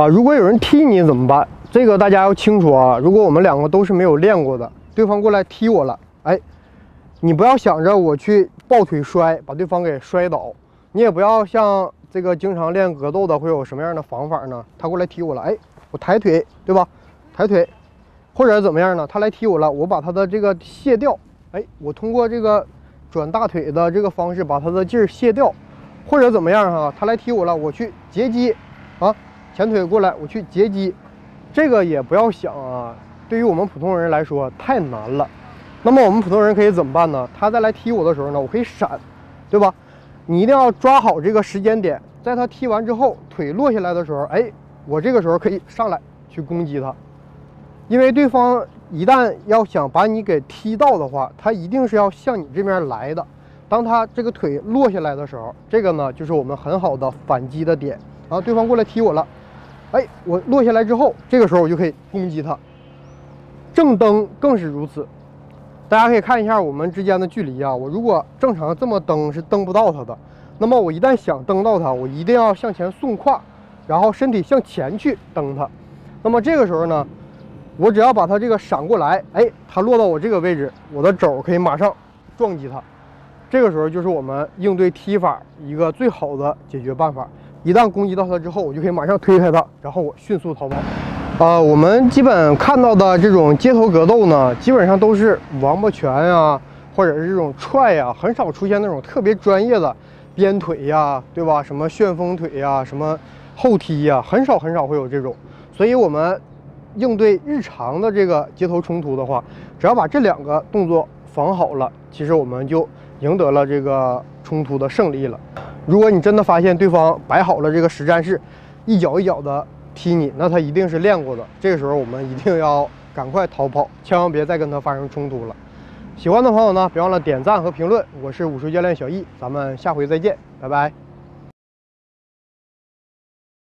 啊，如果有人踢你怎么办？这个大家要清楚啊。如果我们两个都是没有练过的，对方过来踢我了，哎，你不要想着我去抱腿摔，把对方给摔倒。你也不要像这个经常练格斗的会有什么样的方法呢？他过来踢我了，哎，我抬腿，对吧？抬腿，或者怎么样呢？他来踢我了，我把他的这个卸掉，哎，我通过这个转大腿的这个方式把他的劲儿卸掉，或者怎么样哈？他来踢我了，我去截击，啊。前腿过来，我去截击，这个也不要想啊。对于我们普通人来说太难了。那么我们普通人可以怎么办呢？他再来踢我的时候呢，我可以闪，对吧？你一定要抓好这个时间点，在他踢完之后，腿落下来的时候，哎，我这个时候可以上来去攻击他。因为对方一旦要想把你给踢到的话，他一定是要向你这边来的。当他这个腿落下来的时候，这个呢就是我们很好的反击的点啊。对方过来踢我了。哎，我落下来之后，这个时候我就可以攻击他。正蹬更是如此。大家可以看一下我们之间的距离啊。我如果正常这么蹬是蹬不到他的，那么我一旦想蹬到他，我一定要向前送胯，然后身体向前去蹬他。那么这个时候呢，我只要把他这个闪过来，哎，他落到我这个位置，我的肘可以马上撞击他。这个时候就是我们应对踢法一个最好的解决办法。一旦攻击到他之后，我就可以马上推开他，然后我迅速逃跑。啊，我们基本看到的这种街头格斗呢，基本上都是王八拳呀，或者是这种踹呀，很少出现那种特别专业的鞭腿呀，对吧？什么旋风腿呀，什么后踢呀，很少很少会有这种。所以，我们应对日常的这个街头冲突的话，只要把这两个动作防好了，其实我们就赢得了这个冲突的胜利了。如果你真的发现对方摆好了这个实战式，一脚一脚的踢你，那他一定是练过的。这个时候我们一定要赶快逃跑，千万别再跟他发生冲突了。喜欢的朋友呢，别忘了点赞和评论。我是武术教练小易，咱们下回再见，拜拜。